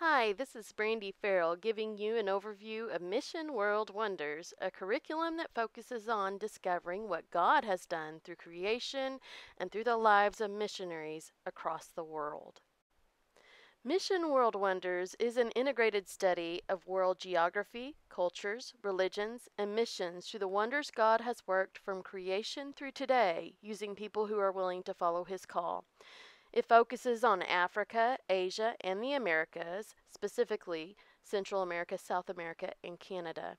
Hi, this is Brandy Farrell giving you an overview of Mission World Wonders, a curriculum that focuses on discovering what God has done through creation and through the lives of missionaries across the world. Mission World Wonders is an integrated study of world geography, cultures, religions, and missions through the wonders God has worked from creation through today using people who are willing to follow His call. It focuses on Africa, Asia, and the Americas, specifically Central America, South America, and Canada.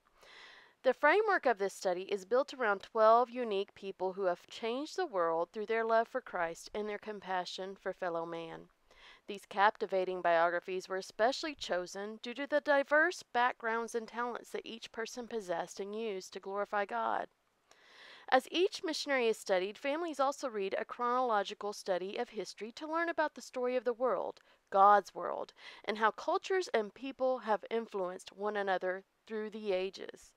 The framework of this study is built around 12 unique people who have changed the world through their love for Christ and their compassion for fellow man. These captivating biographies were especially chosen due to the diverse backgrounds and talents that each person possessed and used to glorify God. As each missionary is studied, families also read a chronological study of history to learn about the story of the world, God's world, and how cultures and people have influenced one another through the ages.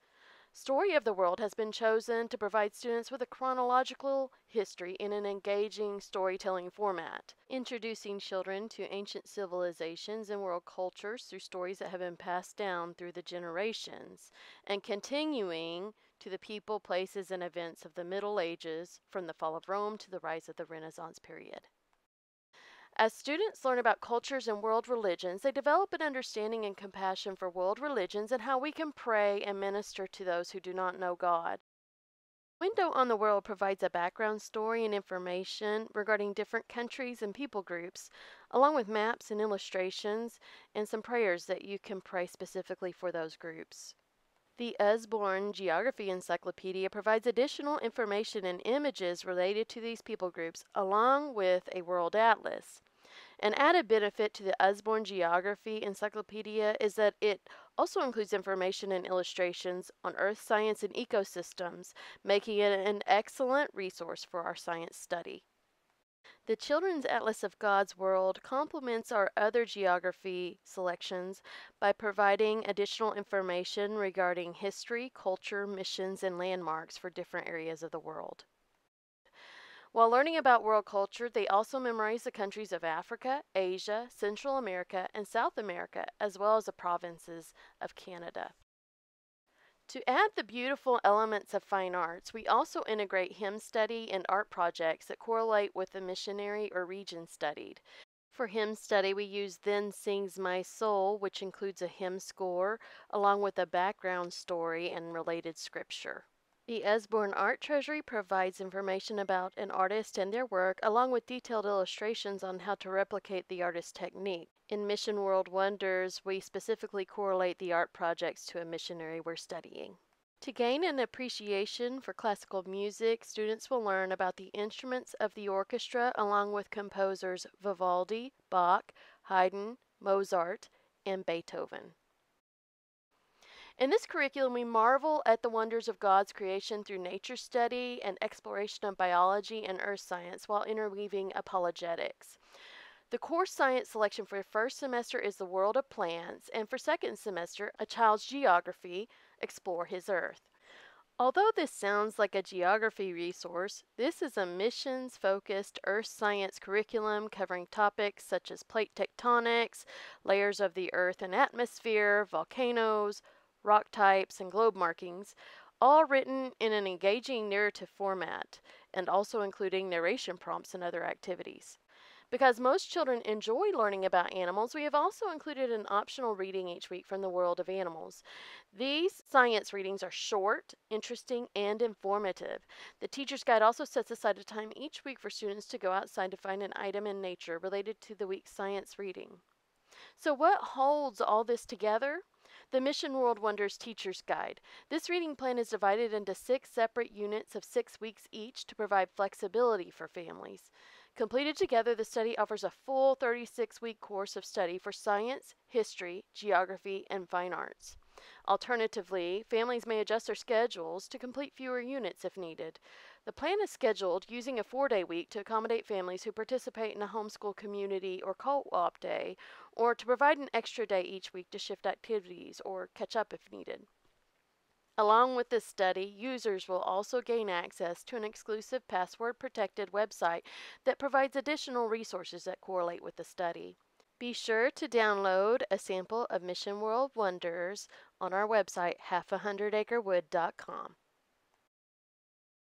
Story of the World has been chosen to provide students with a chronological history in an engaging storytelling format, introducing children to ancient civilizations and world cultures through stories that have been passed down through the generations, and continuing to the people, places, and events of the Middle Ages from the fall of Rome to the rise of the Renaissance period. As students learn about cultures and world religions, they develop an understanding and compassion for world religions and how we can pray and minister to those who do not know God. Window on the World provides a background story and information regarding different countries and people groups, along with maps and illustrations and some prayers that you can pray specifically for those groups. The Usborne Geography Encyclopedia provides additional information and images related to these people groups, along with a world atlas. An added benefit to the Usborne Geography Encyclopedia is that it also includes information and illustrations on earth science and ecosystems, making it an excellent resource for our science study. The Children's Atlas of God's World complements our other geography selections by providing additional information regarding history, culture, missions, and landmarks for different areas of the world. While learning about world culture, they also memorize the countries of Africa, Asia, Central America, and South America, as well as the provinces of Canada. To add the beautiful elements of fine arts, we also integrate hymn study and art projects that correlate with the missionary or region studied. For hymn study, we use Then Sings My Soul, which includes a hymn score, along with a background story and related scripture. The Usborne Art Treasury provides information about an artist and their work, along with detailed illustrations on how to replicate the artist's technique. In Mission World Wonders, we specifically correlate the art projects to a missionary we're studying. To gain an appreciation for classical music, students will learn about the instruments of the orchestra along with composers Vivaldi, Bach, Haydn, Mozart, and Beethoven. In this curriculum, we marvel at the wonders of God's creation through nature study and exploration of biology and earth science while interweaving apologetics. The course science selection for first semester is the world of plants, and for second semester, a child's geography, explore his earth. Although this sounds like a geography resource, this is a missions focused earth science curriculum covering topics such as plate tectonics, layers of the earth and atmosphere, volcanoes, rock types, and globe markings, all written in an engaging narrative format and also including narration prompts and other activities. Because most children enjoy learning about animals, we have also included an optional reading each week from the world of animals. These science readings are short, interesting, and informative. The teacher's guide also sets aside a time each week for students to go outside to find an item in nature related to the week's science reading. So, what holds all this together? The Mission World Wonders Teacher's Guide. This reading plan is divided into six separate units of six weeks each to provide flexibility for families. Completed together, the study offers a full 36 week course of study for science, history, geography, and fine arts. Alternatively, families may adjust their schedules to complete fewer units if needed. The plan is scheduled using a four day week to accommodate families who participate in a homeschool community or co op day, or to provide an extra day each week to shift activities or catch up if needed. Along with this study, users will also gain access to an exclusive password protected website that provides additional resources that correlate with the study. Be sure to download a sample of Mission World Wonders on our website, halfahundredacrewood.com.